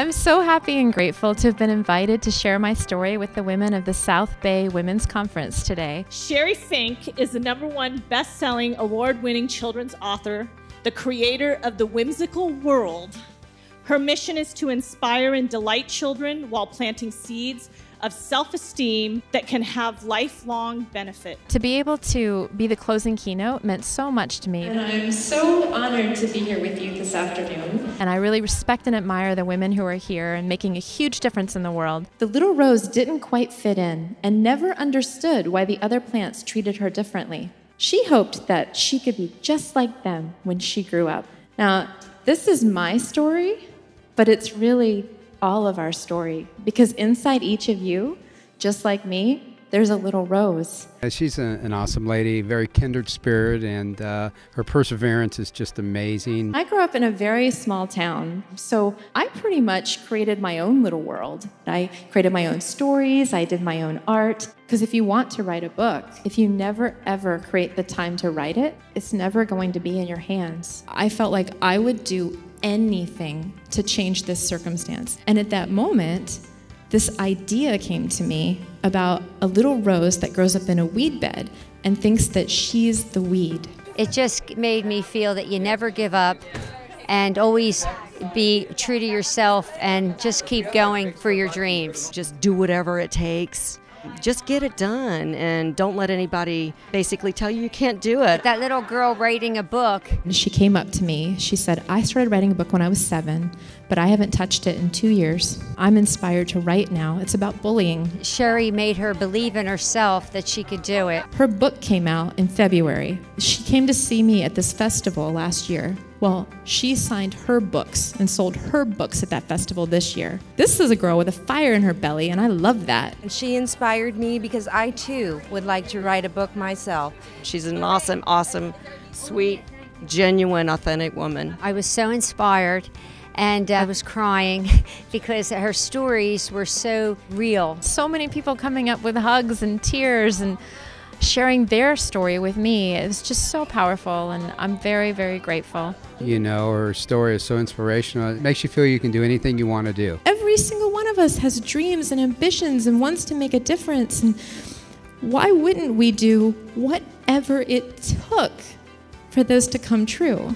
I'm so happy and grateful to have been invited to share my story with the women of the South Bay Women's Conference today. Sheri Fink is the number one best selling award winning children's author, the creator of The Whimsical World. Her mission is to inspire and delight children while planting seeds of self esteem that can have lifelong benefit. To be able to be the closing keynote meant so much to me. And I'm so honored to be here with you this afternoon. And I really respect and admire the women who are here and making a huge difference in the world. The little rose didn't quite fit in and never understood why the other plants treated her differently. She hoped that she could be just like them when she grew up. Now, this is my story, but it's really all of our story because inside each of you, just like me, there's a little rose. She's a, an awesome lady, very kindred spirit, and uh, her perseverance is just amazing. I grew up in a very small town, so I pretty much created my own little world. I created my own stories, I did my own art. Because if you want to write a book, if you never ever create the time to write it, it's never going to be in your hands. I felt like I would do anything to change this circumstance. And at that moment, this idea came to me about a little rose that grows up in a weed bed and thinks that she's the weed. It just made me feel that you never give up and always be true to yourself and just keep going for your dreams. Just do whatever it takes just get it done and don't let anybody basically tell you you can't do it. That little girl writing a book. She came up to me. She said, I started writing a book when I was seven, but I haven't touched it in two years. I'm inspired to write now. It's about bullying. Sheri made her believe in herself that she could do it. Her book came out in February. She came to see me at this festival last year. Well, she signed her books and sold her books at that festival this year. This is a girl with a fire in her belly, and I love that. And she inspired me because I too would like to write a book myself. She's an awesome, awesome, sweet, genuine, authentic woman. I was so inspired and uh, I was crying because her stories were so real. So many people coming up with hugs and tears and sharing their story with me is just so powerful, and I'm very, very grateful. You know, her story is so inspirational. It makes you feel you can do anything you want to do. Every single one of us has dreams and ambitions and wants to make a difference. And why wouldn't we do whatever it took for those to come true?